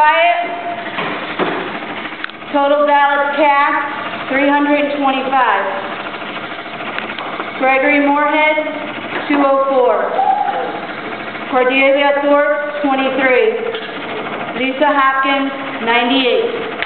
Quiet. Total ballots cast, 325. Gregory Moorhead, 204. Cordelia Thorpe, 23. Lisa Hopkins, 98.